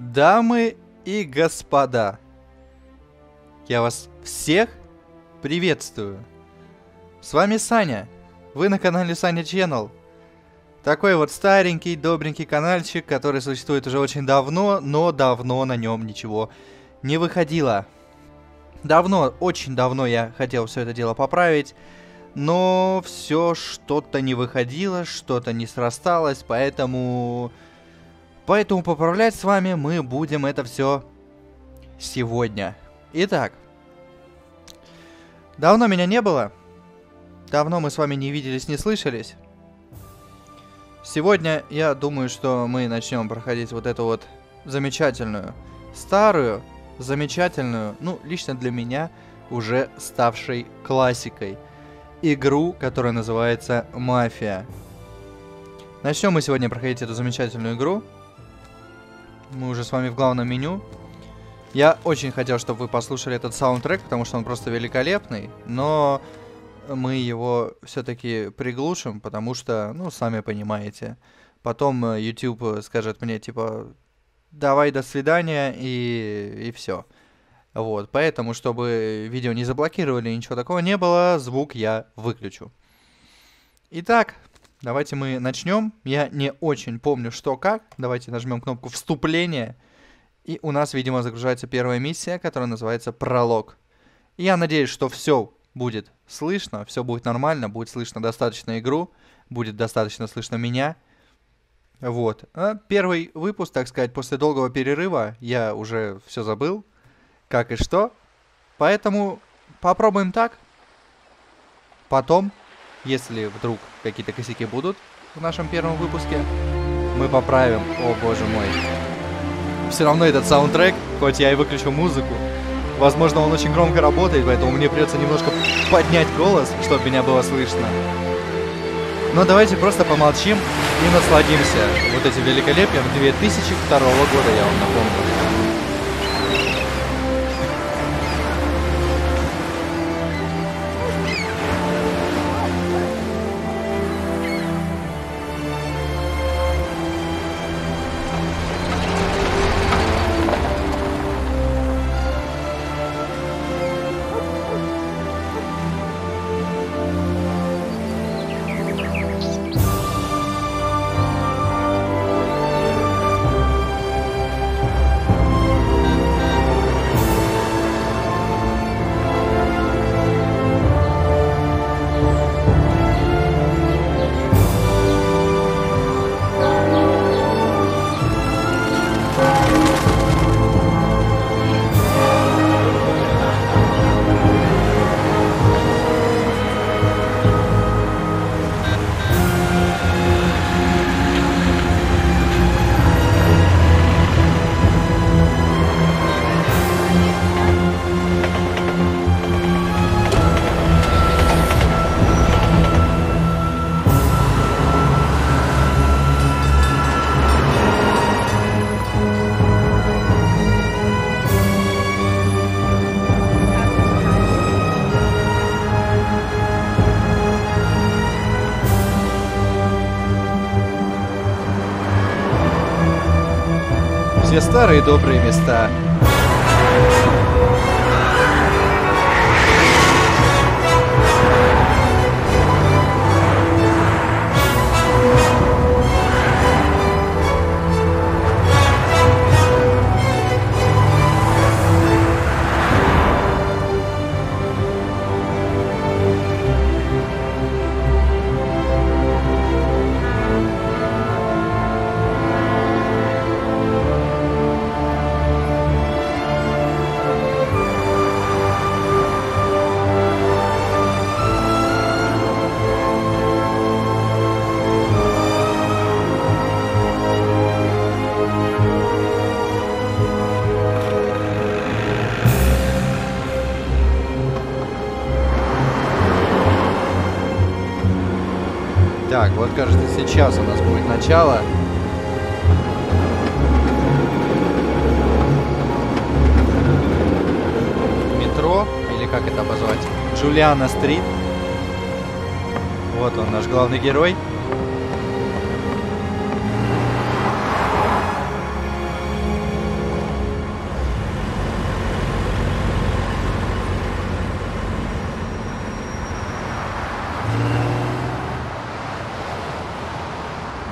Дамы и господа, я вас всех приветствую. С вами Саня. Вы на канале Саня Channel. Такой вот старенький, добренький каналчик, который существует уже очень давно, но давно на нем ничего не выходило. Давно, очень давно я хотел все это дело поправить, но все что-то не выходило, что-то не срасталось, поэтому... Поэтому поправлять с вами мы будем это все сегодня. Итак, давно меня не было, давно мы с вами не виделись, не слышались. Сегодня я думаю, что мы начнем проходить вот эту вот замечательную, старую, замечательную, ну, лично для меня, уже ставшей классикой. Игру, которая называется Мафия. Начнем мы сегодня проходить эту замечательную игру. Мы уже с вами в главном меню. Я очень хотел, чтобы вы послушали этот саундтрек, потому что он просто великолепный, но мы его все-таки приглушим, потому что, ну, сами понимаете, потом э, YouTube скажет мне, типа, давай до свидания и, и все. Вот, поэтому, чтобы видео не заблокировали, ничего такого не было, звук я выключу. Итак, давайте мы начнем. Я не очень помню, что как. Давайте нажмем кнопку «Вступление». И у нас, видимо, загружается первая миссия, которая называется «Пролог». И я надеюсь, что все будет слышно, все будет нормально, будет слышно достаточно игру, будет достаточно слышно меня – вот. А первый выпуск, так сказать, после долгого перерыва я уже все забыл, как и что. Поэтому попробуем так. Потом, если вдруг какие-то косяки будут в нашем первом выпуске, мы поправим. О боже мой. Все равно этот саундтрек, хоть я и выключу музыку, возможно, он очень громко работает, поэтому мне придется немножко поднять голос, чтобы меня было слышно. Но давайте просто помолчим и насладимся вот этим великолепием 2002 года, я вам напомню. Старые добрые места. Вот кажется, сейчас у нас будет начало. Метро, или как это обозвать? Джулиана Стрит. Вот он, наш главный герой.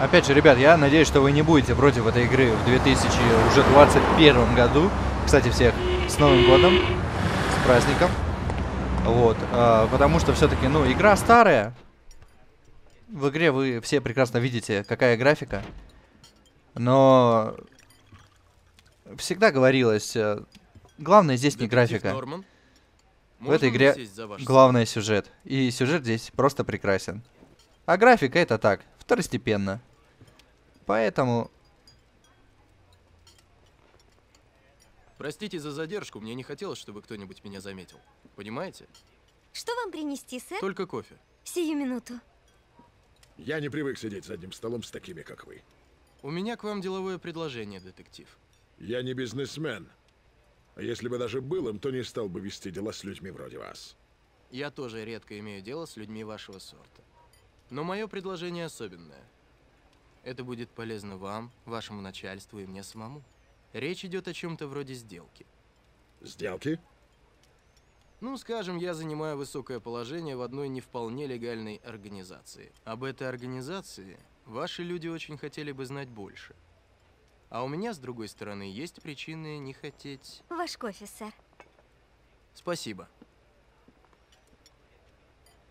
Опять же, ребят, я надеюсь, что вы не будете против этой игры в 2021 году. Кстати, всех с Новым годом, с праздником. Вот, а, потому что все-таки, ну, игра старая. В игре вы все прекрасно видите, какая графика. Но всегда говорилось, э, главное здесь не графика. Норман? В этой игре главное сюжет. И сюжет здесь просто прекрасен. А графика это так, второстепенно. Поэтому Простите за задержку, мне не хотелось, чтобы кто-нибудь меня заметил. Понимаете? Что вам принести, сэр? Только кофе. Сию минуту. Я не привык сидеть за одним столом с такими, как вы. У меня к вам деловое предложение, детектив. Я не бизнесмен. А если бы даже был им, то не стал бы вести дела с людьми вроде вас. Я тоже редко имею дело с людьми вашего сорта. Но мое предложение особенное. Это будет полезно вам, вашему начальству и мне самому. Речь идет о чем-то вроде сделки. Сделки? Ну, скажем, я занимаю высокое положение в одной не вполне легальной организации. Об этой организации ваши люди очень хотели бы знать больше. А у меня, с другой стороны, есть причины не хотеть... Ваш кофе, сэр. Спасибо.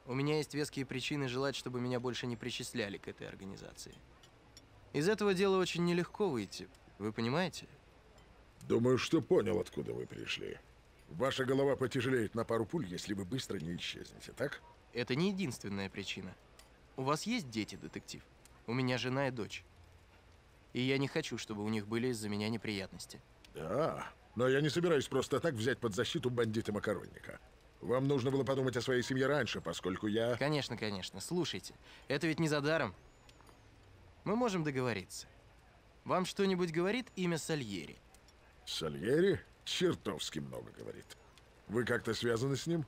У меня есть веские причины желать, чтобы меня больше не причисляли к этой организации. Из этого дела очень нелегко выйти, вы понимаете? Думаю, что понял, откуда вы пришли. Ваша голова потяжелеет на пару пуль, если вы быстро не исчезнете, так? Это не единственная причина. У вас есть дети, детектив? У меня жена и дочь. И я не хочу, чтобы у них были из-за меня неприятности. Да, но я не собираюсь просто так взять под защиту бандита-макаронника. Вам нужно было подумать о своей семье раньше, поскольку я... Конечно, конечно. Слушайте, это ведь не за даром. Мы можем договориться. Вам что-нибудь говорит имя Сальери? Сальери чертовски много говорит. Вы как-то связаны с ним?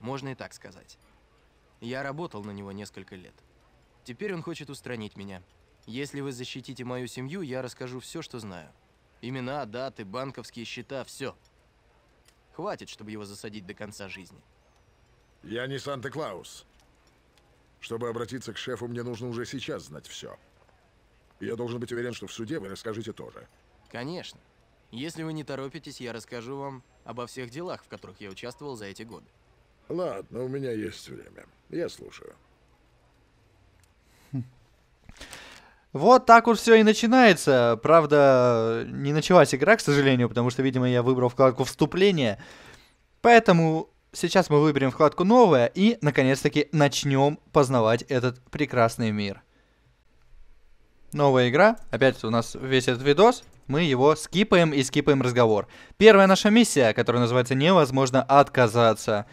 Можно и так сказать. Я работал на него несколько лет. Теперь он хочет устранить меня. Если вы защитите мою семью, я расскажу все, что знаю. Имена, даты, банковские счета, все. Хватит, чтобы его засадить до конца жизни. Я не Санта-Клаус. Чтобы обратиться к шефу, мне нужно уже сейчас знать все. Я должен быть уверен, что в суде вы расскажете тоже. Конечно. Если вы не торопитесь, я расскажу вам обо всех делах, в которых я участвовал за эти годы. Ладно, у меня есть время. Я слушаю. Вот так вот все и начинается. Правда, не началась игра, к сожалению, потому что, видимо, я выбрал вкладку вступления. Поэтому сейчас мы выберем вкладку новая и, наконец-таки, начнем познавать этот прекрасный мир. Новая игра. Опять у нас весь этот видос. Мы его скипаем и скипаем разговор. Первая наша миссия, которая называется «Невозможно отказаться».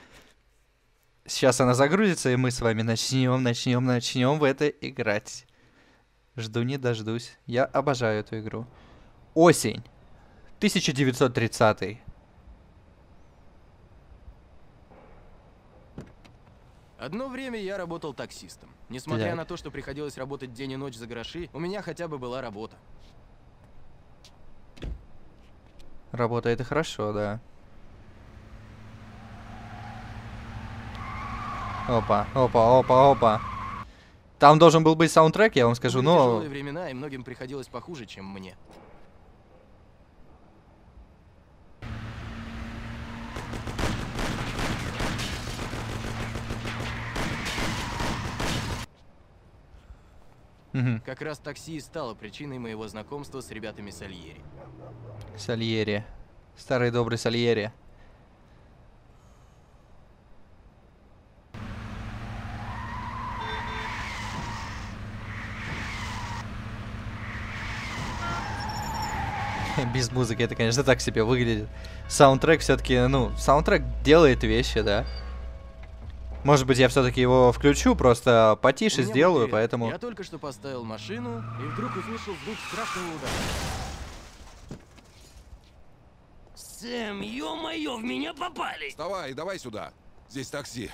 Сейчас она загрузится, и мы с вами начнем, начнем, начнем в это играть. Жду не дождусь. Я обожаю эту игру. Осень. 1930. Одно время я работал таксистом. Несмотря Так. на то, что приходилось работать день и ночь за гроши, у меня хотя бы была работа. Работает и хорошо, да. Опа, опа, опа, опа. Там должен был быть саундтрек, я вам скажу, Были но... времена, и многим приходилось похуже, чем мне. Как раз такси и стало причиной моего знакомства с ребятами Сальери. Сальери. Старый добрый Сальери. Без музыки это, конечно, так себе выглядит. Саундтрек все-таки, ну, саундтрек делает вещи, да. Может быть, я все-таки его включу, просто потише сделаю, мутерин. поэтому... Я только что поставил машину, и вдруг услышал звук страшного удара. Сэм, ё-моё, в меня попали! Давай, давай сюда. Здесь такси.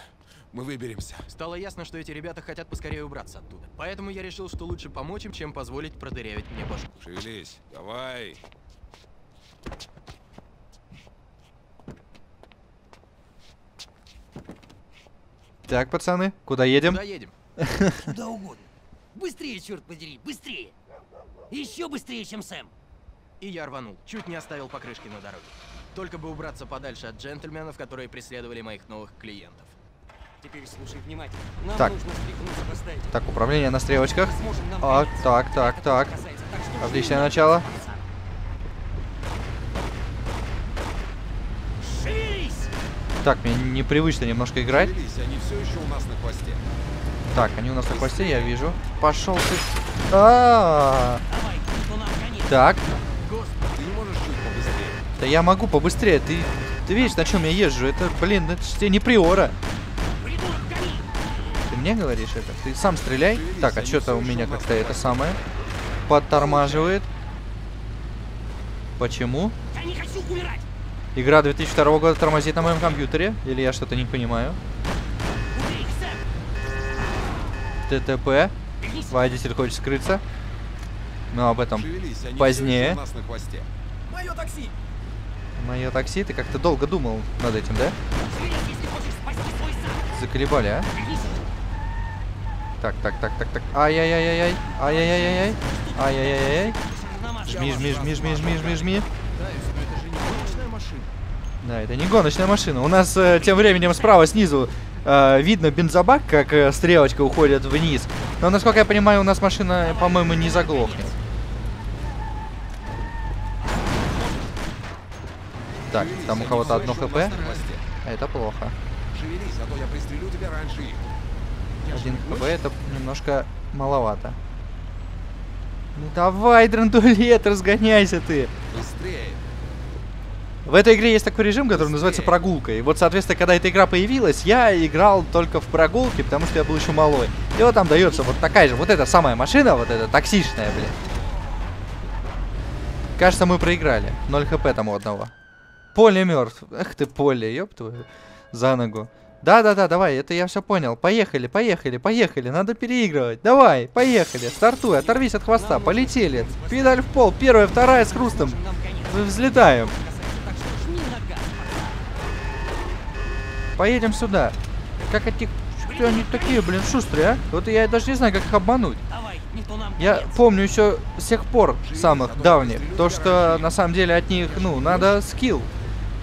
Мы выберемся. Стало ясно, что эти ребята хотят поскорее убраться оттуда. Поэтому я решил, что лучше помочь им, чем позволить продырявить мне башку. Шевелись. Давай. Так, пацаны, куда едем? Куда едем? Куда угодно. Быстрее, черт подери, быстрее! Еще быстрее, чем Сэм! И я рванул, чуть не оставил покрышки на дороге. Только бы убраться подальше от джентльменов, которые преследовали моих новых клиентов. Теперь слушай внимательно. Нам Так. нужно. Так, управление на стрелочках. А, так, так, так. Отличное начало. до конца. Шевелись! Так, мне непривычно немножко играть. Они все еще у нас на хвосте. Так, они у нас на хвосте, я вижу. Пошел ты. А, нам конец. Так, Ты не можешь чуть побыстрее? да я могу побыстрее. Ты, ты видишь, на чем я езжу? Это, блин, это ж тебе не приора. Ты мне говоришь это? Ты сам стреляй. Шевелись, Так, а что-то у меня как-то это самое подтормаживает. Почему? Я не хочу умирать! Игра 2002 года тормозит на моем компьютере? Или я что-то не понимаю? ТТП. Водитель хочет скрыться. Но об этом Шевелись, Позднее. Мое такси! мое такси. Ты как-то долго думал над этим, да? Заколебали, а? Так, так, так, так, так. Ай-яй-яй-яй-яй. Ай-яй-яй-яй-яй. Ай-яй-яй-яй. Жми, жми, жми, жми, жми, жми, жми. Машина. Да, это не гоночная машина. У нас э, тем временем справа снизу э, видно бензобак, как э, стрелочка уходит вниз. Но, насколько я понимаю, у нас машина, по-моему, не заглохнет. Так, там у кого-то одно хп. Это плохо. А. Один хп это немножко маловато. Ну давай, драндулет, разгоняйся ты. Быстрее. В этой игре есть такой режим, который называется прогулка. И вот, соответственно, когда эта игра появилась, я играл только в прогулке, потому что я был еще малой. И вот там дается вот такая же, вот эта самая машина, вот эта таксичная, блин. Кажется, мы проиграли. 0 хп там у одного. Поле мертв. Эх ты, поле, ёб твою за ногу. Да-да-да, давай, это я все понял. Поехали, поехали, поехали. Надо переигрывать. Давай, поехали. Стартуй, оторвись от хвоста. Полетели. Педаль в пол. Первая, вторая с хрустом. Мы взлетаем. Поедем сюда. Как эти... Что они такие, блин, шустрые, а? Вот я даже не знаю, как их обмануть. Я помню еще с тех пор самых давних, то что на самом деле от них, ну, надо скилл.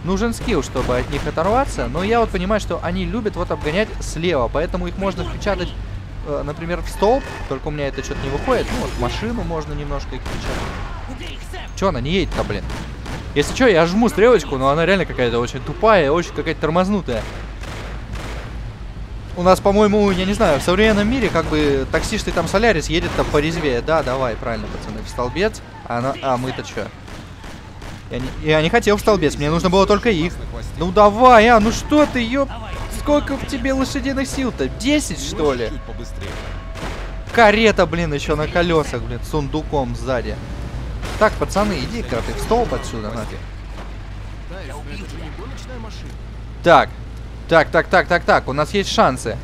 Нужен скилл, чтобы от них оторваться, но я вот понимаю, что они любят вот обгонять слева, поэтому их можно впечатать, э, например, в столб, только у меня это что-то не выходит, ну вот машину можно немножко их впечатать. Че она не едет-то, блин? Если что, я жму стрелочку, но она реально какая-то очень тупая, очень какая-то тормознутая. У нас, по-моему, я не знаю, в современном мире как бы таксист и там Солярис едет-то порезвее. Да, давай, правильно, пацаны, в столбец. А, она- а мы-то что? Я не, я не хотел в столбец, мне нужно было только их. На. Ну давай, а, ну что ты, ёп... Сколько в тебе лошадиных сил-то? 10, что ли? Карета, блин, еще на колесах, блин, сундуком сзади. Так, пацаны, иди-ка в столб отсюда, нафиг. Так, так, так, так, так, так, у нас есть шансы.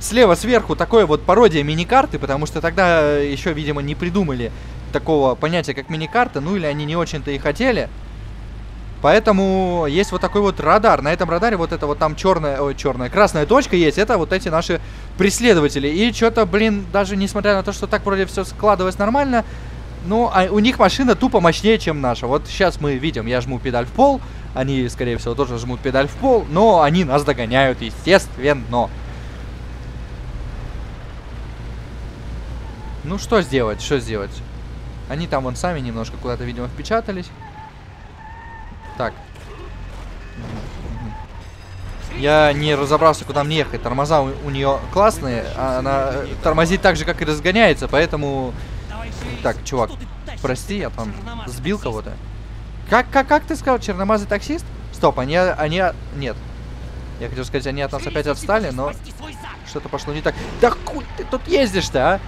Слева сверху такое вот пародия мини-карты, потому что тогда еще, видимо, не придумали такого понятия, как мини-карта, ну или они не очень-то и хотели. Поэтому есть вот такой вот радар. На этом радаре вот это вот там черная, ой, черная, красная точка есть. Это вот эти наши преследователи. И что-то, блин, даже несмотря на то, что так вроде все складывалось нормально, ну, а у них машина тупо мощнее, чем наша. Вот сейчас мы видим, я жму педаль в пол, они, скорее всего, тоже жмут педаль в пол, но они нас догоняют, естественно. Ну, что сделать, что сделать? Они там вон сами немножко куда-то, видимо, впечатались. Так. Я не разобрался, куда мне ехать. Тормоза у, у нее классные, а она э, тормозит так же, как и разгоняется, поэтому... Так, чувак? Прости, я там сбил кого-то. Как, как, как ты сказал, черномазый таксист? Стоп, они, они, нет. Я хотел сказать, они от нас опять отстали, но что-то пошло не так. Да хуй ты тут ездишь-то, а?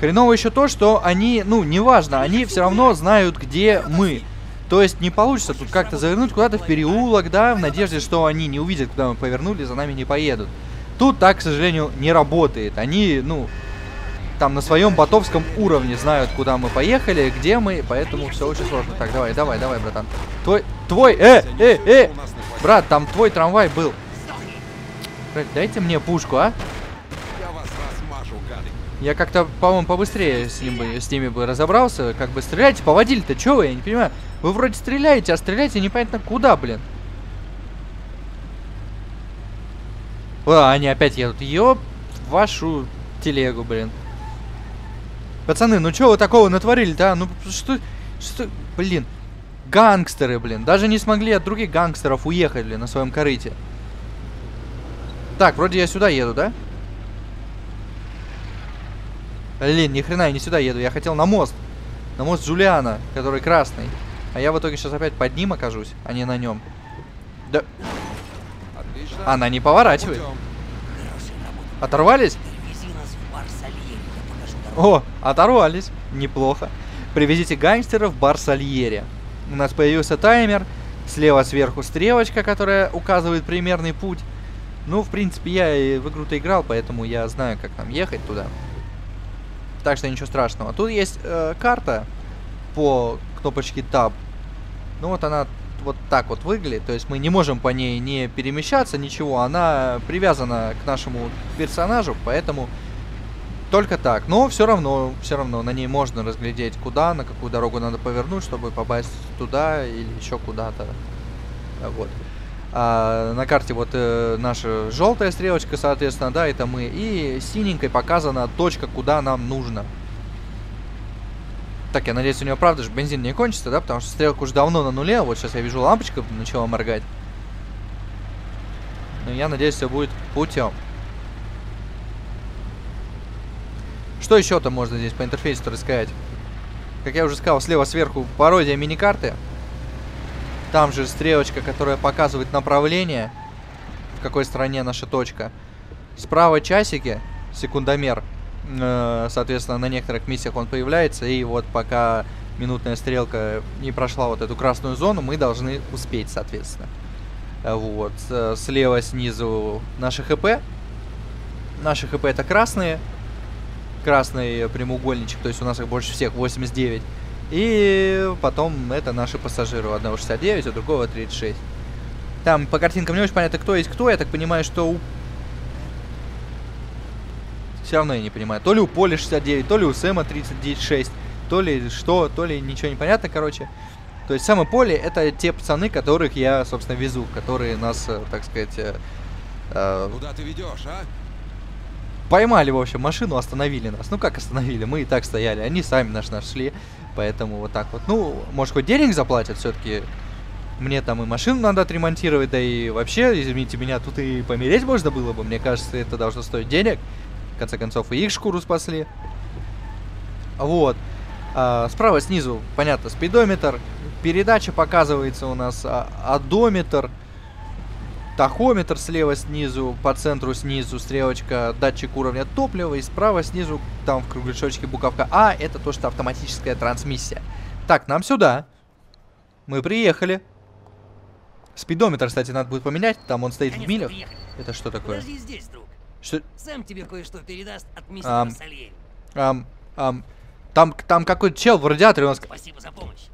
Хреново еще то, что они, ну, неважно, они все равно знают, где мы. То есть не получится тут как-то завернуть куда-то в переулок, да, в надежде, что они не увидят, куда мы повернули, за нами не поедут. Тут так, к сожалению, не работает. Они, ну, там на своем ботовском уровне знают, куда мы поехали, где мы, поэтому все очень сложно. Так, давай, давай, давай, братан. Твой, твой, э, э, э, брат, там твой трамвай был. Дайте мне пушку, а? Я как-то, по-моему, побыстрее с, ним бы, с ними бы разобрался. Как бы стреляйте, поводили-то, чё вы? Я не понимаю. Вы вроде стреляете, а стреляете непонятно куда, блин. О, они опять едут. Ёб вашу телегу, блин. Пацаны, ну чё вы такого натворили-то, а? Ну что, что, блин. Гангстеры, блин. Даже не смогли от других гангстеров уехать, блин, на своем корыте. Так, вроде я сюда еду, да? Блин, ни хрена я не сюда еду. Я хотел на мост. На мост Джулиана, который красный. А я в итоге сейчас опять под ним окажусь, а не на нем. Да. Она не поворачивает. Оторвались? О, оторвались. Неплохо. Привезите гангстеров в бар Сальери. У нас появился таймер. Слева сверху стрелочка, которая указывает примерный путь. Ну, в принципе, я и в игру-то играл, поэтому я знаю, как нам ехать туда. Так что ничего страшного. Тут есть э, карта по кнопочке Tab. Ну вот она вот так вот выглядит. То есть мы не можем по ней не перемещаться, ничего. Она привязана к нашему персонажу, поэтому только так. Но все равно, все равно на ней можно разглядеть, куда, на какую дорогу надо повернуть, чтобы попасть туда или еще куда-то. А, Вот. А, на карте вот э, наша желтая стрелочка, соответственно, да, это мы. И синенькой показана точка, куда нам нужно. Так, я надеюсь, у него правда же бензин не кончится, да? Потому что стрелка уже давно на нуле. Вот сейчас я вижу лампочка начала моргать. Но я надеюсь, все будет путем. Что еще-то можно здесь по интерфейсу рассказать? Как я уже сказал, слева сверху пародия миникарты. Там же стрелочка, которая показывает направление, в какой стране наша точка. Справа часики, секундомер. Э, Соответственно, на некоторых миссиях он появляется. И вот пока минутная стрелка не прошла вот эту красную зону, мы должны успеть, соответственно. Э, Вот. С- Слева снизу наши ХП. Наши ХП это красные. Красный прямоугольничек, то есть у нас их больше всех 89. И потом это наши пассажиры. У одного 69, у другого 36. Там по картинкам не очень понятно, кто есть кто. Я так понимаю, что у... Все равно я не понимаю. То ли у Поли 69, то ли у Сэма 39,6. То ли что, то ли ничего не понятно, короче. То есть Сэм и Поли это те пацаны, которых я, собственно, везу. Которые нас, э, так сказать, э, э, Куда ты ведешь, а? поймали, в общем, машину, остановили нас. Ну как остановили? Мы и так стояли. Они сами нас нашли. Поэтому вот так вот. Ну, может, хоть денег заплатят все-таки. Мне там и машину надо отремонтировать, да и вообще, извините меня, тут и помереть можно было бы. Мне кажется, это должно стоить денег. В конце концов, и их шкуру спасли. Вот. А, справа снизу, понятно, спидометр. Передача показывается у нас а, одометр. Тахометр слева снизу, по центру снизу стрелочка датчик уровня топлива, и справа снизу, там в кругляшочке буковка А, это то, что автоматическая трансмиссия. Так, нам сюда. Мы приехали. Спидометр, кстати, надо будет поменять, там он стоит в Наконец-то милях. приехали. Это что такое? Подожди здесь, друг. Что? Сэм тебе кое-что передаст от мистера Ам. Сальери. Ам, ам, там, там какой-то чел в радиаторе, у нас... Спасибо за помощь.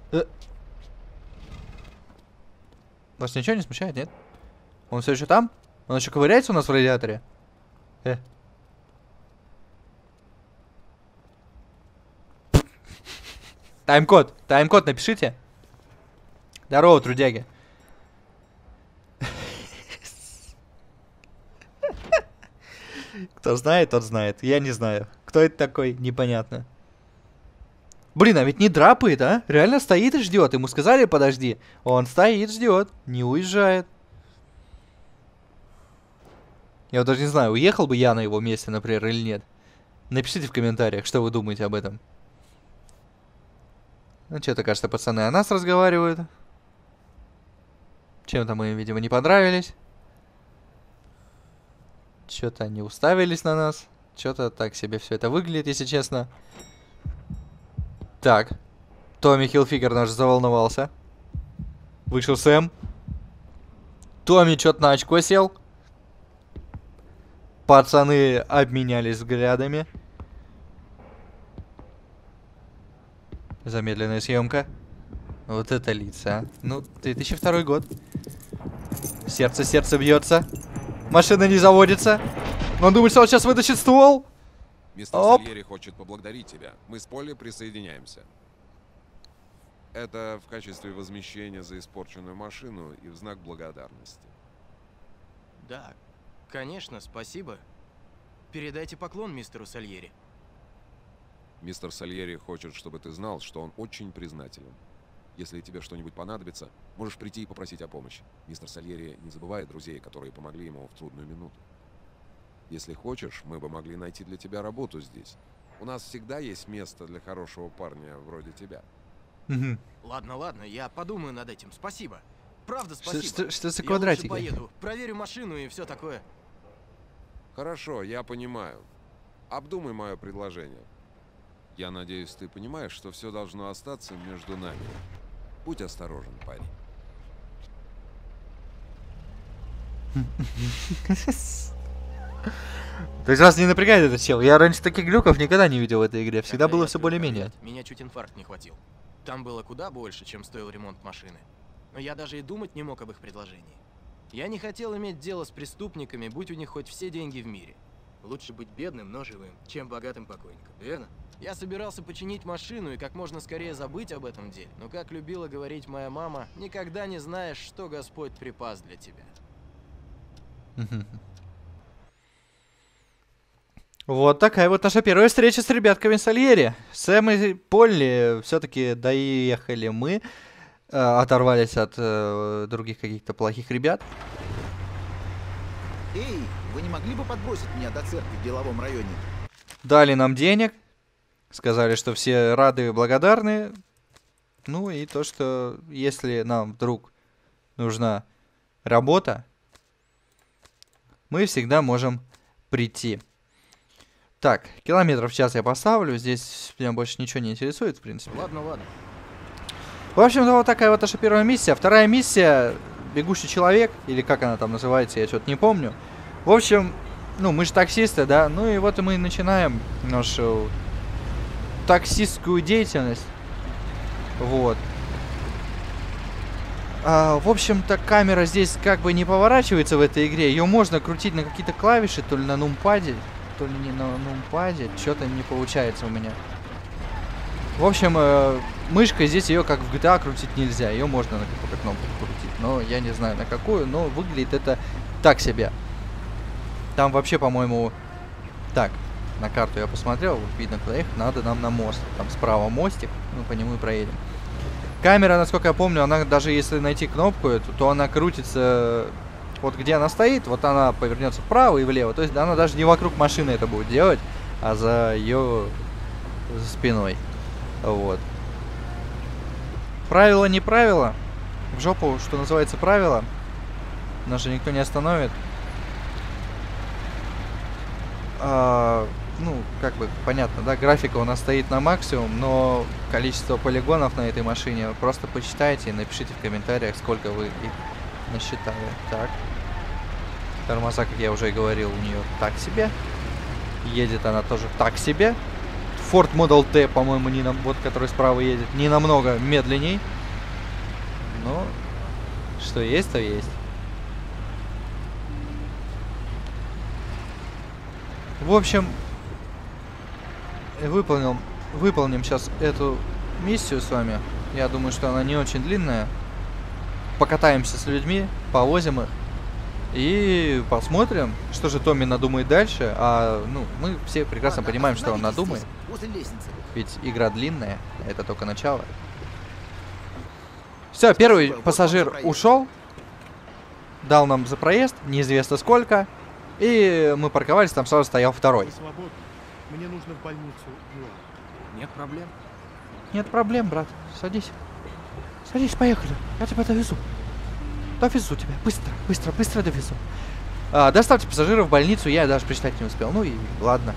Вас ничего не смущает, нет? Он все еще там? Он еще ковыряется у нас в радиаторе? Э. Тайм-код. Тайм-код напишите. Здорово, трудяги. Кто знает, тот знает. Я не знаю. Кто это такой, непонятно. Блин, а ведь не драпает, а? Реально стоит и ждет. Ему сказали, подожди. Он стоит, ждет. Не уезжает. Я вот даже не знаю, уехал бы я на его месте, например, или нет. Напишите в комментариях, что вы думаете об этом. Ну, что-то, кажется, пацаны о нас разговаривают. Чем-то мы им, видимо, не понравились. Что-то они уставились на нас. Что-то так себе все это выглядит, если честно. Так. Томми Хилфигер наш заволновался. Вышел Сэм. Томми что-то на очко сел. Пацаны обменялись взглядами. Замедленная съемка. Вот это лица. а. Ну, 2002 год. Сердце, сердце бьется. Машина не заводится. Он думает, что он сейчас вытащит ствол. Мистер Оп. Сальери хочет поблагодарить тебя. Мы с Полли присоединяемся. Это в качестве возмещения за испорченную машину и в знак благодарности. Да, конечно, спасибо. Передайте поклон мистеру Сальери. Мистер Сальери хочет, чтобы ты знал, что он очень признателен. Если тебе что-нибудь понадобится, можешь прийти и попросить о помощи. Мистер Сальери не забывает друзей, которые помогли ему в трудную минуту. Если хочешь, мы бы могли найти для тебя работу здесь. У нас всегда есть место для хорошего парня вроде тебя. Мгм. Ладно, ладно, я подумаю над этим. Спасибо. Правда, Что, спасибо. что- что за Я квадратики? лучше поеду, проверю машину и все такое. Хорошо, я понимаю. Обдумай мое предложение. Я надеюсь, ты понимаешь, что все должно остаться между нами. Будь осторожен, парень. То есть вас не напрягает этот чел? Я раньше таких глюков никогда не видел в этой игре. Всегда было все более-менее. Меня чуть инфаркт не хватил. Там было куда больше, чем стоил ремонт машины. Но я даже и думать не мог об их предложении. Я не хотел иметь дело с преступниками, будь у них хоть все деньги в мире. Лучше быть бедным, но живым, чем богатым покойником, верно? Я собирался починить машину и как можно скорее забыть об этом деле. Но как любила говорить моя мама, никогда не знаешь, что Господь припас для тебя. Вот такая вот наша первая встреча с ребятками Сальери. Сэм и Полли все-таки доехали мы, э, оторвались от э, других каких-то плохих ребят. Эй, вы не могли бы подбросить меня до церкви в деловом районе? Дали нам денег, сказали, что все рады и благодарны. Ну и то, что если нам вдруг нужна работа, мы всегда можем прийти. Так, километров в час я поставлю. Здесь меня больше ничего не интересует, в принципе. Ладно, ладно. В общем-то, вот такая вот наша первая миссия. Вторая миссия «Бегущий человек», или как она там называется, я что-то не помню. В общем, ну, мы же таксисты, да? Ну и вот мы начинаем нашу таксистскую деятельность. Вот. А, в общем-то, камера здесь как бы не поворачивается в этой игре. Ее можно крутить на какие-то клавиши, то ли на нумпаде, то ли не на нумпаде. Что-то не получается у меня. В общем, э, мышкой здесь ее как в GTA крутить нельзя. Ее можно на какую-то кнопку крутить. Но я не знаю на какую, но выглядит это так себе. Там вообще, по-моему... Так, на карту я посмотрел, видно, куда ехать. Надо нам на мост. Там справа мостик, мы по нему и проедем. Камера, насколько я помню, она даже если найти кнопку эту, то она крутится вот где она стоит, вот она повернется вправо и влево. То есть она даже не вокруг машины это будет делать, а за ее спиной. Вот. Правило не правило. В жопу, что называется, правило. Нас же никто не остановит. А, ну, как бы, понятно, да, графика у нас стоит на максимум, но количество полигонов на этой машине просто почитайте и напишите в комментариях, сколько вы их насчитали. Так. Тормоза, как я уже и говорил, у нее так себе. Едет она тоже так себе. Ford Model T, по-моему, не нам, вот который справа едет, не намного медленней. Но что есть, то есть. В общем, выполнил, выполним сейчас эту миссию с вами. Я думаю, что она не очень длинная. Покатаемся с людьми, повозим их. И посмотрим, что же Томми надумает дальше. А, ну, мы все прекрасно Ладно, понимаем, что он надумает. здесь. Ведь игра длинная, это только начало. Все, первый вот пассажир ушел, дал нам за проезд, неизвестно сколько, и мы парковались, там сразу стоял второй. Мне нужно в больницу. Нет проблем. Нет проблем, брат, садись. Садись, поехали, я тебя довезу. Довезу тебя, быстро, быстро, быстро довезу. А, доставьте пассажиров в больницу, я даже прочитать не успел. Ну и ладно.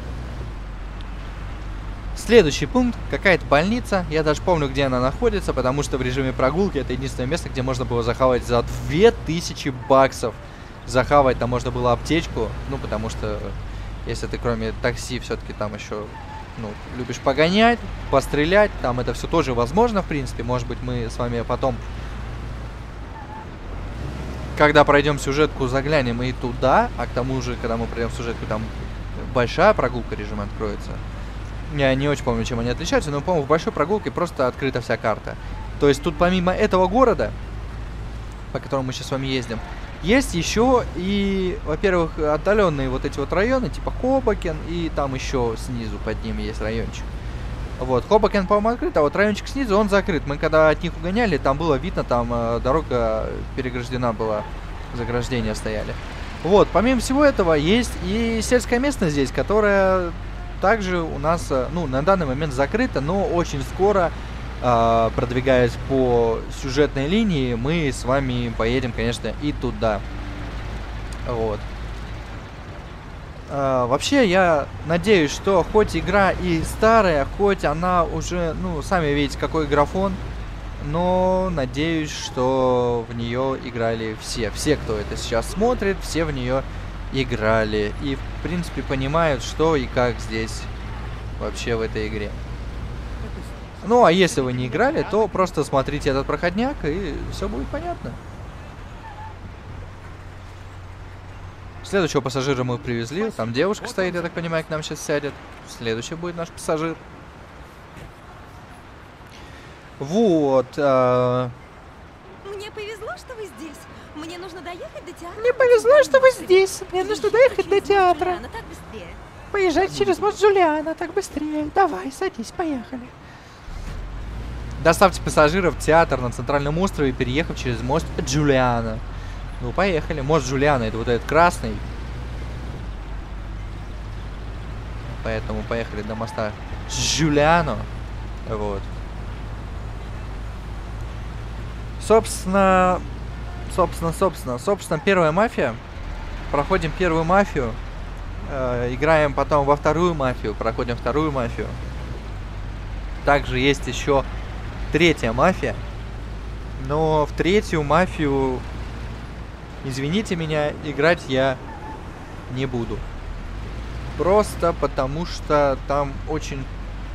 Следующий пункт, какая-то больница. Я даже помню, где она находится, потому что в режиме прогулки это единственное место, где можно было захавать за 2000 баксов. Захавать там можно было аптечку, ну потому что если ты кроме такси все-таки там еще ну, любишь погонять, пострелять, там это все тоже возможно, в принципе. Может быть, мы с вами потом когда пройдем сюжетку, заглянем и туда, а к тому же, когда мы пройдем сюжетку, там большая прогулка режима откроется. Я не очень помню, чем они отличаются, но, по-моему, в большой прогулке просто открыта вся карта. То есть тут помимо этого города, по которому мы сейчас с вами ездим, есть еще и, во-первых, отдаленные вот эти вот районы, типа Хобакен, и там еще снизу под ними есть райончик. Вот, Хобакен, по-моему, открыт, а вот райончик снизу, он закрыт. Мы когда от них угоняли, там было видно, там э, дорога переграждена была, заграждения стояли. Вот, помимо всего этого, есть и сельская местность здесь, которая также у нас, э, ну, на данный момент закрыта, но очень скоро, продвигаясь по сюжетной линии, мы с вами поедем, конечно, и туда. Вот. А, вообще, я надеюсь, что хоть игра и старая, хоть она уже, ну, сами видите, какой графон, но надеюсь, что в нее играли все. Все, кто это сейчас смотрит, все в нее играли. И, в принципе, понимают, что и как здесь вообще в этой игре. Ну, а если вы не играли, то просто смотрите этот проходняк, и все будет понятно. Следующего пассажира мы привезли. Там девушка стоит, я так понимаю, к нам сейчас сядет. Следующий будет наш пассажир. Вот. а, Мне повезло, что вы здесь. Мне нужно доехать до театра. Мне повезло, что вы здесь. Мне нужно доехать до театра. Поезжать через мост Джулиана, так быстрее. Давай, садись, поехали. Доставьте пассажиров в театр на центральном острове, переехав через мост Джулиана. Ну, поехали. Мост Джулиана, это вот этот красный. Поэтому поехали до моста Джулиано. Вот. Собственно, собственно, собственно, собственно, первая мафия. Проходим первую мафию. э, играем потом во вторую мафию. Проходим вторую мафию. Также есть еще третья мафия. Но в третью мафию, извините меня, играть я не буду. Просто потому что там очень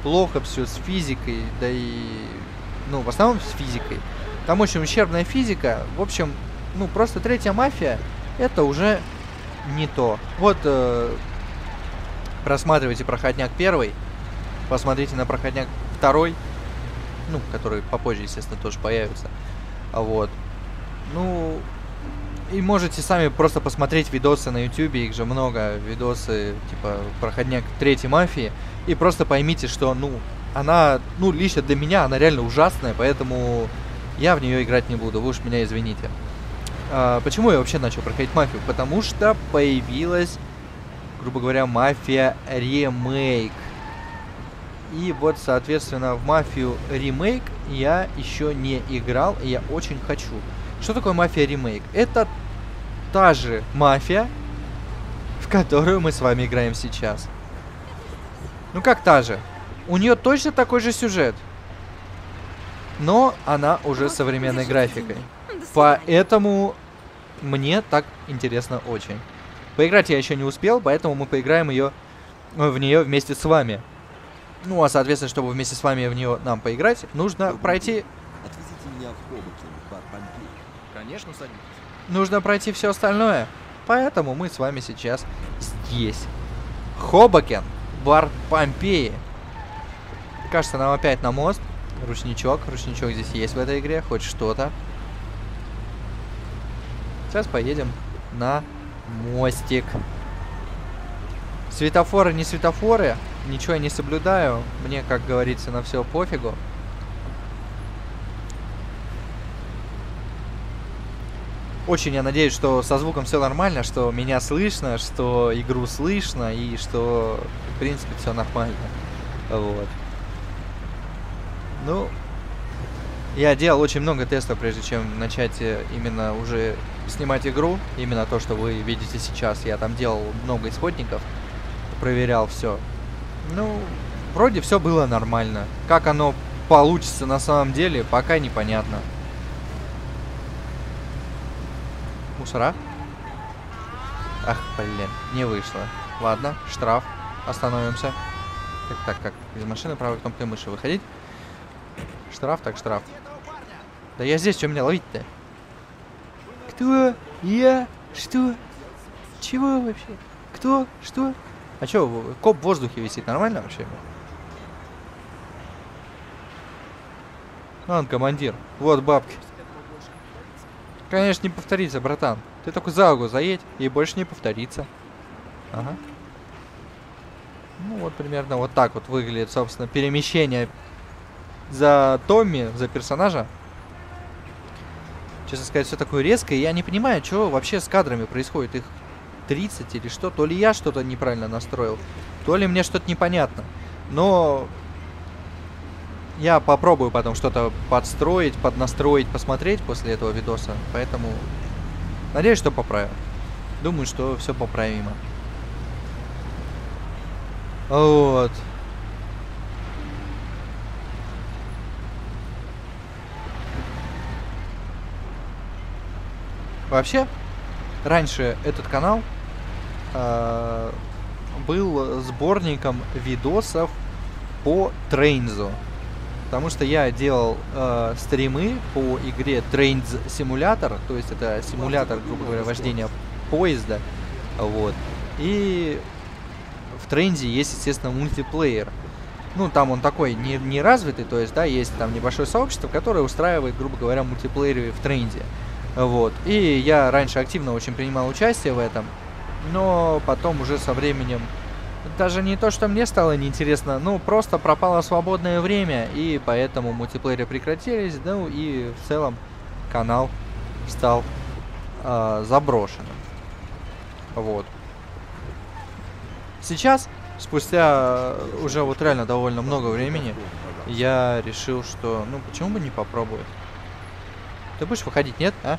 плохо все с физикой, да и, ну, в основном с физикой. Там очень ущербная физика. В общем, ну, просто третья мафия, это уже не то. Вот, э, просматривайте проходняк первый, посмотрите на проходняк второй, ну, который попозже, естественно, тоже появится. А вот. Ну, и можете сами просто посмотреть видосы на YouTube, их же много, видосы, типа, проходняк третьей мафии, и просто поймите, что, ну, она, ну, лично для меня, она реально ужасная, поэтому я в нее играть не буду, вы уж меня извините. А, почему я вообще начал проходить мафию? Потому что появилась, грубо говоря, мафия ремейк. И вот, соответственно, в мафию ремейк я еще не играл, и я очень хочу. Что такое мафия ремейк? Это та же мафия, в которую мы с вами играем сейчас. Ну как та же? У нее точно такой же сюжет. Но она уже с современной графикой. Поэтому мне так интересно очень. Поиграть я еще не успел, поэтому мы поиграем ее в нее вместе с вами. Ну, а соответственно, чтобы вместе с вами в нее нам поиграть, нужно пройти, Отвезите меня в Хобокен, бар Помпей. Конечно, садитесь. нужно пройти все остальное. Поэтому мы с вами сейчас здесь. Хобакен, бар Помпеи. Кажется, нам опять на мост. Ручничок, ручничок здесь есть в этой игре, хоть что-то. Сейчас поедем на мостик. Светофоры, не светофоры. Ничего я не соблюдаю. Мне, как говорится, на все пофигу. Очень я надеюсь, что со звуком все нормально, что меня слышно, что игру слышно и что, в принципе, все нормально. Вот. Ну, я делал очень много тестов, прежде чем начать э, именно уже снимать игру. Именно то, что вы видите сейчас. Я там делал много исходников, проверял все. Ну, вроде все было нормально. Как оно получится на самом деле, пока непонятно. Мусора? Ах, блин, не вышло. Ладно, штраф. Остановимся. Так, так, как? Из машины правой кнопкой мыши выходить. Штраф, так штраф. Да я здесь, что меня ловить-то? Кто? Я? Что? Чего вообще? Кто? Что? А чё, коп в воздухе висит нормально вообще? Он командир. Вот бабки. Конечно, не повторится, братан. Ты только за угол заедь, и больше не повторится. Ага. Ну вот примерно вот так вот выглядит, собственно, перемещение за Томми, за персонажа. Честно сказать, все такое резкое. Я не понимаю, что вообще с кадрами происходит. Их 30 или что. То ли я что-то неправильно настроил, то ли мне что-то непонятно. Но я попробую потом что-то подстроить, поднастроить, посмотреть после этого видоса. Поэтому надеюсь, что поправим. Думаю, что все поправимо. Вот. Вообще, раньше этот канал э, был сборником видосов по Трейнзу. Потому что я делал э, стримы по игре Trains Simulator, то есть это симулятор, грубо говоря, вождения поезда. Вот. И в Тренде есть, естественно, мультиплеер. Ну, там он такой не, не развитый, то есть, да, есть там небольшое сообщество, которое устраивает, грубо говоря, мультиплееры в Тренде. Вот. И я раньше активно очень принимал участие в этом, но потом уже со временем даже не то, что мне стало неинтересно, ну, просто пропало свободное время, и поэтому мультиплееры прекратились, ну, и в целом канал стал э, заброшенным. Вот. Сейчас, спустя уже вот реально довольно много времени, я решил, что, ну, почему бы не попробовать? Ты будешь выходить, нет, а?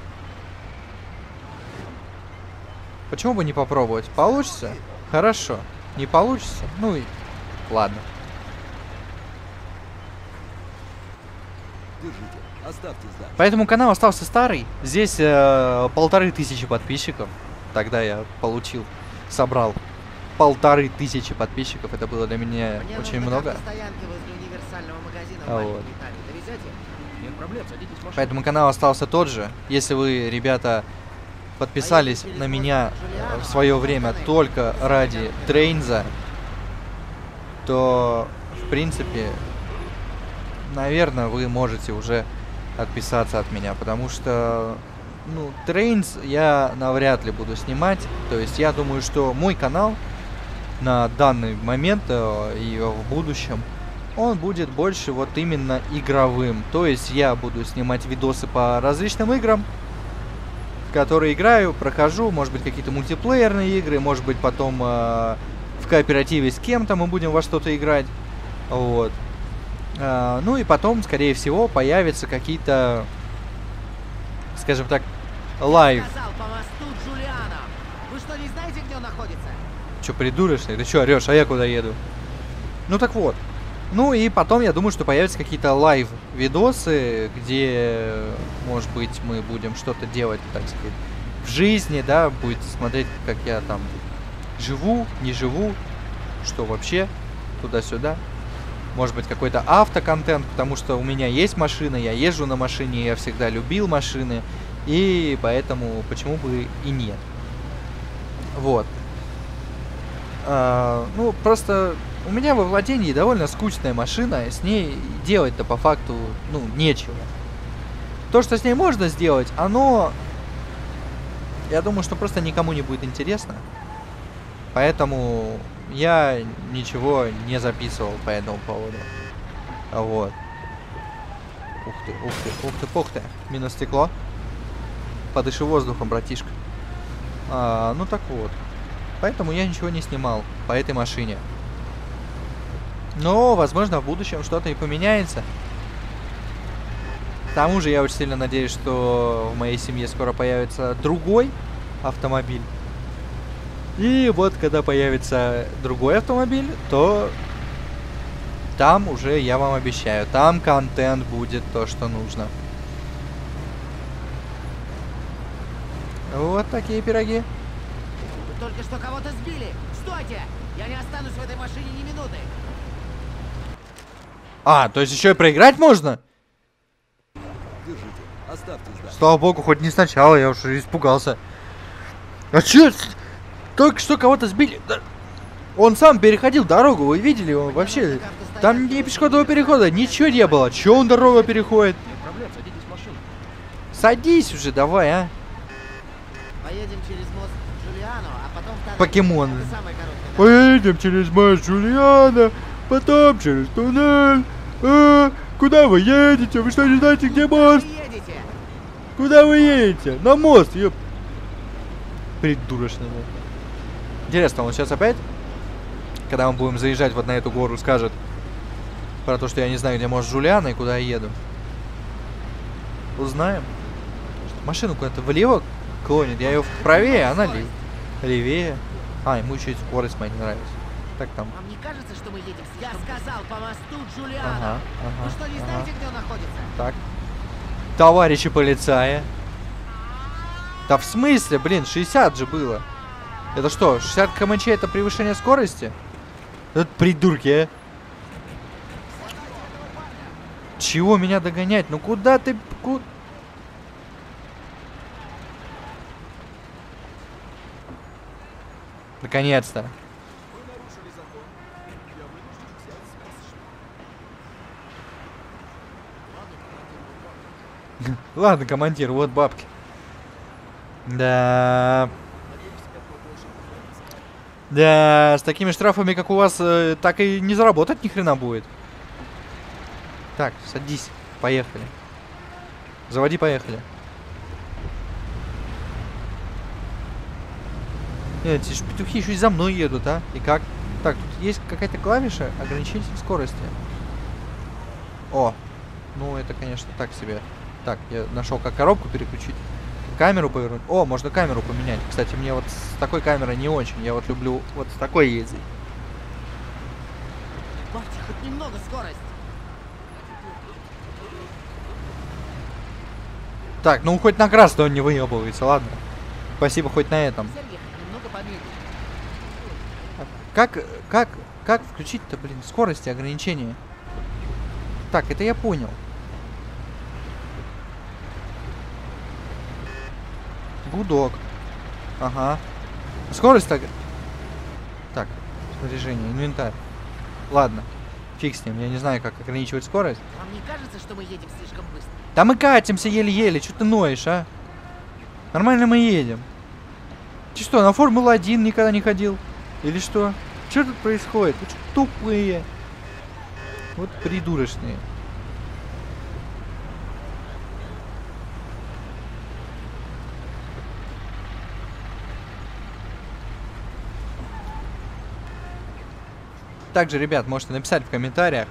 Почему бы не попробовать? Получится? Хорошо. Не получится? Ну и ладно. Поэтому канал остался старый. Здесь э, полторы тысячи подписчиков. Тогда я получил, собрал полторы тысячи подписчиков. Это было для меня Мне очень много. А вот. Италии. Довезете? Нет проблем, садитесь в машину. Поэтому канал остался тот же. Если вы, ребята, подписались на меня э, в свое время только ради Трейнза, то, в принципе, наверное, вы можете уже отписаться от меня, потому что, ну, Трейнс я навряд ли буду снимать. То есть я думаю, что мой канал на данный момент э, и в будущем он будет больше вот именно игровым. То есть я буду снимать видосы по различным играм, которые играю, прохожу, может быть какие-то мультиплеерные игры, может быть потом э, в кооперативе с кем-то мы будем во что-то играть. Вот. А, ну и потом, скорее всего, появятся какие-то, скажем так, live. Что, придурочный? Ты че, орешь? А я куда еду? Ну так вот. Ну и потом, я думаю, что появятся какие-то live-видосы, где, может быть, мы будем что-то делать, так сказать, в жизни, да, будет смотреть, как я там живу, не живу, что вообще, туда-сюда. Может быть, какой-то автоконтент, потому что у меня есть машина, я езжу на машине, я всегда любил машины, и поэтому почему бы и нет. Вот. А, ну, просто у меня во владении довольно скучная машина, с ней делать-то по факту, ну, нечего. То, что с ней можно сделать, оно, я думаю, что просто никому не будет интересно. Поэтому я ничего не записывал по этому поводу. Вот. Ух ты, ух ты, ух ты, пух ты. Минус стекло. Подыши воздухом, братишка. А, ну так вот. Поэтому я ничего не снимал по этой машине. Но, возможно, в будущем что-то и поменяется. К тому же я очень сильно надеюсь, что в моей семье скоро появится другой автомобиль. И вот когда появится другой автомобиль, то там уже, я вам обещаю, там контент будет то, что нужно. Вот такие пироги. Вы только что кого-то сбили. Стойте! Я не останусь в этой машине ни минуты. А, то есть еще и проиграть можно? Оставьте здание. Слава богу, хоть не сначала, я уже испугался. А с- Только что кого-то сбили. Да- Он сам переходил дорогу, вы видели его вообще? Там ни пешеходного перехода, ничего не было. Чё он дорогу переходит? Нет проблем, садитесь в машину. Садись уже, давай, а. Поедем через мост Джулиану, а потом. Покемон. Поедем через мост Джулиана, потом через туннель. А, куда вы едете? Вы что, не знаете, где мост? Куда вы едете? На мост, ёп. Придурочный. Интересно, он сейчас опять, когда мы будем заезжать вот на эту гору, скажет про то, что я не знаю, где мост Жулиана и куда я еду. Узнаем. Машину куда-то влево клонит. Я ее вправее, а она лев- левее. А, ему еще и скорость моя не нравится. Так там. Вам не кажется, что мы едем? Я сказал по мосту Джулиана. Ага, ага, Вы что, не ага. знаете, где он находится? Так. Товарищи полицаи. Да в смысле, блин, 60 же было. Это что, 60 кмч это превышение скорости? Это придурки, а. Чего меня догонять? Ну куда ты... ку- Наконец-то. Ладно, командир, вот бабки. Да. Да, с такими штрафами, как у вас, э, так и не заработать ни хрена будет. Так, садись, поехали. Заводи, поехали. Нет, эти ж петухи еще и за мной едут, а? И как? Так, тут есть какая-то клавиша ограничитель скорости. О, ну это, конечно, так себе. Так, я нашел, как коробку переключить. Камеру повернуть. О, можно камеру поменять. Кстати, мне вот с такой камерой не очень. Я вот люблю вот с такой ездить. Бавьте хоть немного скорость. Так, ну хоть на красный он не выебывается, ладно. Спасибо хоть на этом. Как, как, как включить-то, блин, скорости ограничения? Так, это я понял. Гудок. Ага. Скорость так... Так, снаряжение, инвентарь. Ладно, фиг с ним, я не знаю, как ограничивать скорость. Вам не кажется, что мы едем слишком быстро? Да мы катимся еле-еле, что ты ноешь, а? Нормально мы едем. Ты что, на Формулу-1 никогда не ходил? Или что? Что тут происходит? Вы что, тупые? Вот придурочные. Также, ребят, можете написать в комментариях,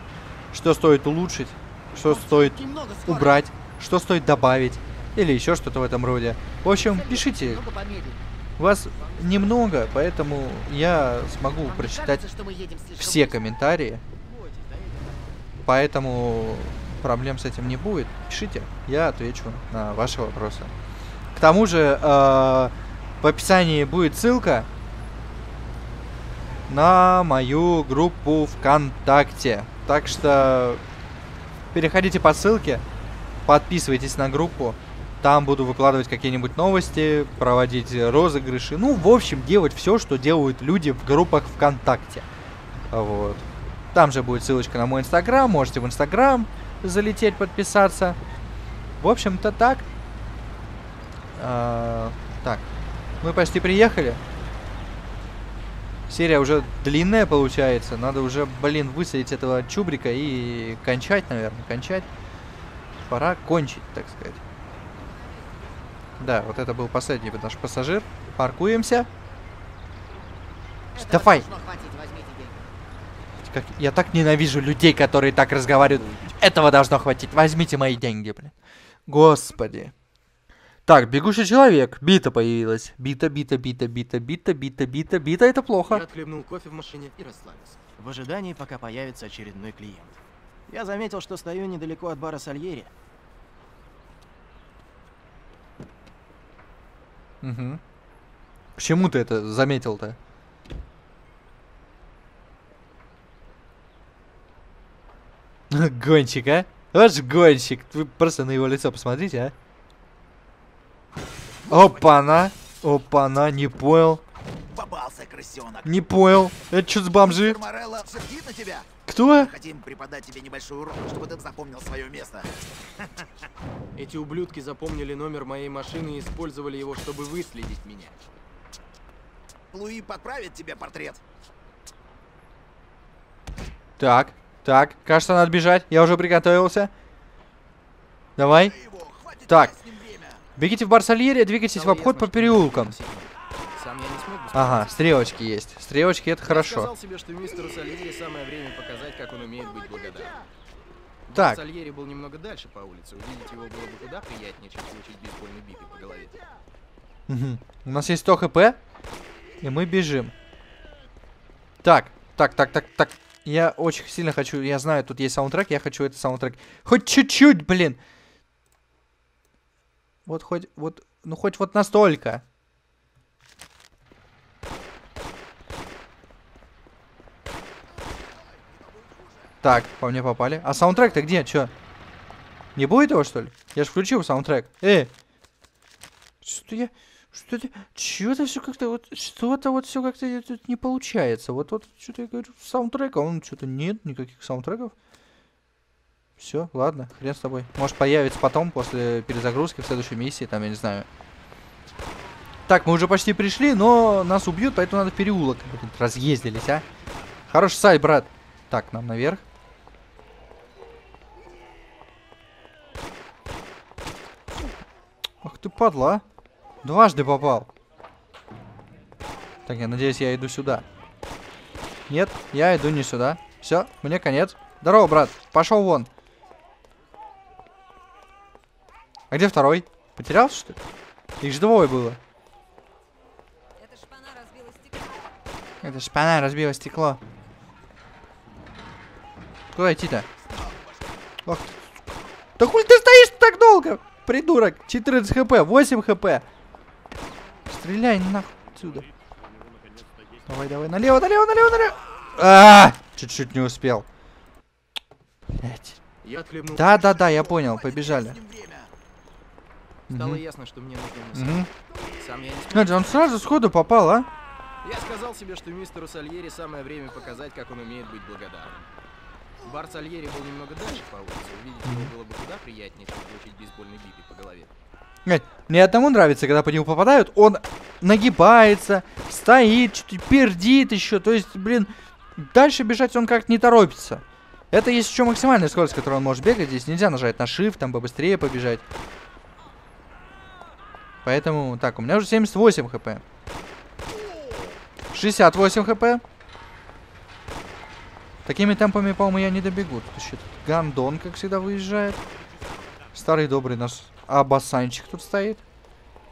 что стоит улучшить, что стоит убрать, что стоит добавить, или еще что-то в этом роде. В общем, пишите. Вас немного, поэтому я смогу не прочитать все комментарии. Поэтому проблем с этим не будет. Пишите, я отвечу на ваши вопросы. К тому же э, в описании будет ссылка на мою группу ВКонтакте. Так что переходите по ссылке, подписывайтесь на группу. Там буду выкладывать какие-нибудь новости, проводить розыгрыши. Ну, в общем, делать все, что делают люди в группах ВКонтакте. Вот. Там же будет ссылочка на мой инстаграм. Можете в инстаграм залететь, подписаться. В общем-то так. А, так. Мы почти приехали. Серия уже длинная получается. Надо уже, блин, высадить этого чубрика и кончать, наверное. Кончать. Пора кончить, так сказать. Да, вот это был последний наш пассажир. Паркуемся. Этого Давай. хватить. Как... Я так ненавижу людей, которые так разговаривают. Этого должно хватить. Возьмите мои деньги, блин. Господи. Так, бегущий человек. Бита появилась. Бита, бита, бита, бита, бита, бита, бита, бита. Это Я плохо. отхлебнул кофе в машине и расслабился. В ожидании, пока появится очередной клиент. Я заметил, что стою недалеко от бара Сальери. Угу. Почему ты это заметил-то? Гонщик, а? Вот же гонщик. Вы просто на его лицо посмотрите, а? Опа-на. Опа-на, не понял. Попался, крысенок. Не понял. Это что с бомжи? Мистер Морелло сердит на тебя. Кто? Хотим преподать тебе небольшой урок, чтобы ты запомнил свое место. Эти ублюдки запомнили номер моей машины и использовали его, чтобы выследить меня. Луи подправит тебе портрет. Так, так, кажется, надо бежать. Я уже приготовился. Давай. Так. Бегите в бар Сальери, двигайтесь в обход по переулкам. я Ага, стрелочки есть. Стрелочки это Я хорошо. сказал себе, что мистеру Сальери самое время показать, как он умеет быть благодарным. Так. Сальери был немного дальше по улице. Увидеть его было бы куда приятнее, чем получить бейсбольной битой по голове. У нас есть 100 хп, и мы бежим. Так, так, так, так, так. Я очень сильно хочу, я знаю, тут есть саундтрек, я хочу этот саундтрек. Хоть чуть-чуть, блин. Вот хоть, вот, ну хоть вот настолько. Так, по мне попали. А саундтрек-то где? Чё? Не будет его, что ли? Я же включил саундтрек. Эй! Что я... Что-то... Чё-то все как-то вот... Что-то вот все как-то тут не получается. Вот вот что-то я говорю, саундтрека, а он что-то нет, никаких саундтреков. Все, ладно, хрен с тобой. Может появится потом, после перезагрузки в следующей миссии, там, я не знаю. Так, мы уже почти пришли, но нас убьют, поэтому надо в переулок. Блин, разъездились, а. Хороший сайт, брат. Так, нам наверх. Ах ты падла, а. Дважды попал. Так, я надеюсь, я иду сюда. Нет, я иду не сюда. Все, мне конец. Здорово, брат. Пошел вон. А где второй? Потерялся, что ли? Их же двое было. Эта шпана разбила стекло. Это шпана разбила стекло. Куда идти-то? Ты. Да хуй ты стоишь так долго? Придурок. 14 хп, 8 хп. Стреляй нахуй отсюда. Давай, давай, налево, налево, налево, налево. А, чуть-чуть не успел. Блять. Да, да, да, я понял, побежали. С. Стало ясно, что мне нужно мыслить. Сам я не смог. Он сразу сходу попал, а? Я сказал себе, что мистеру Сальери самое время показать, как он умеет быть благодарным. Бар Сальери был немного дальше по улице. Увидеть его было бы куда приятнее, чем получить бейсбольной битой по голове. Блядь, мне одному нравится, когда по нему попадают, он нагибается, стоит, что-то пердит еще. То есть, блин, дальше бежать он как-то не торопится. Это есть еще максимальная скорость, которой он может бегать. Здесь нельзя нажать на shift, там побыстрее побежать. Поэтому, так, у меня уже 78 хп. 68 хп. Такими темпами, по-моему, я не добегу. Тут еще этот гандон, как всегда, выезжает. Старый добрый наш абасанчик тут стоит.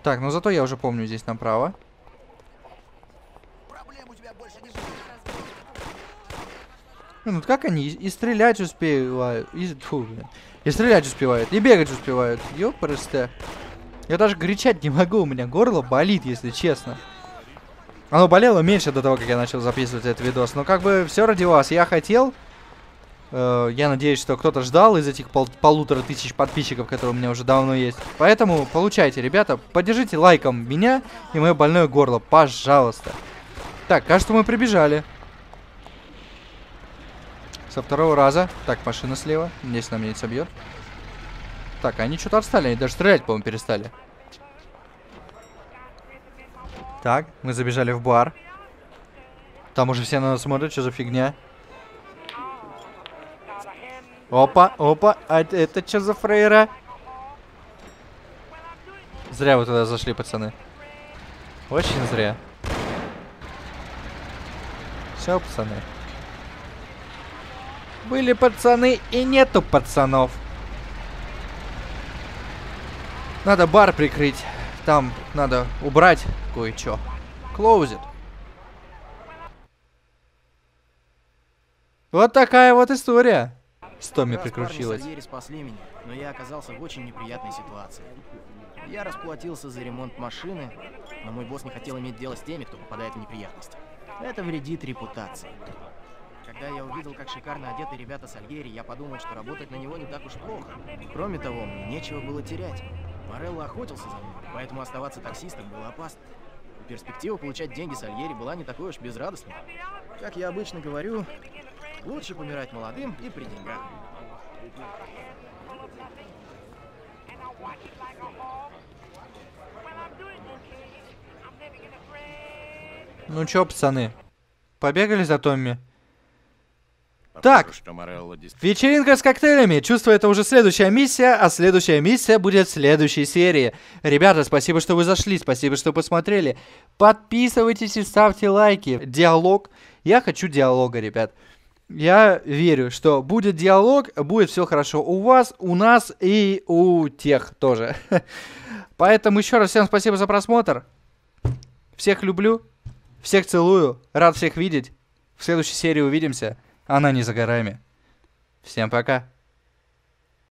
Так, ну зато я уже помню здесь направо. Ну, вот как они и, и стрелять успевают, и, фу, блин, и стрелять успевают, и бегать успевают. Ёпрст. Я даже кричать не могу, у меня горло болит, если честно. Оно болело меньше до того, как я начал записывать этот видос. Но как бы все ради вас. Я хотел. э, я надеюсь, что кто-то ждал из этих пол- полутора тысяч подписчиков, которые у меня уже давно есть. Поэтому получайте, ребята. Поддержите лайком меня и мое больное горло. Пожалуйста. Так, кажется, мы прибежали. Со второго раза. Так, машина слева. Здесь на меня не собьет. Так, они что-то отстали. Они даже стрелять, по-моему, перестали. Так, мы забежали в бар. Там уже все на нас смотрят, что за фигня. Опа, опа, а это- что за фрейра? Зря вы туда зашли, пацаны. Очень зря. Все, пацаны. Были пацаны и нету пацанов. Надо бар прикрыть. Там надо убрать кое-что. It. Вот такая вот история. С Томми прикрутилась. Спасли меня, но я оказался в очень неприятной ситуации. Я расплатился за ремонт машины, но мой босс не хотел иметь дело с теми, кто попадает в неприятности. Это вредит репутации. Когда я увидел, как шикарно одеты ребята Сальери, я подумал, что работать на него не так уж плохо. Кроме того, мне нечего было терять. Морелло охотился за мной. Поэтому оставаться таксистом было опасно. Перспектива получать деньги с Альери была не такой уж безрадостной. Как я обычно говорю, лучше помирать молодым и при деньгах. Ну чё, пацаны, побегали за Томми? Так, вечеринка с коктейлями. Чувствую, это уже следующая миссия, а следующая миссия будет в следующей серии. Ребята, спасибо, что вы зашли, спасибо, что посмотрели. Подписывайтесь и ставьте лайки. Диалог. Я хочу диалога, ребят. Я верю, что будет диалог, будет все хорошо у вас, у нас и у тех тоже. Поэтому еще раз всем спасибо за просмотр. Всех люблю, всех целую, рад всех видеть. В следующей серии увидимся. Она не за горами. Всем пока.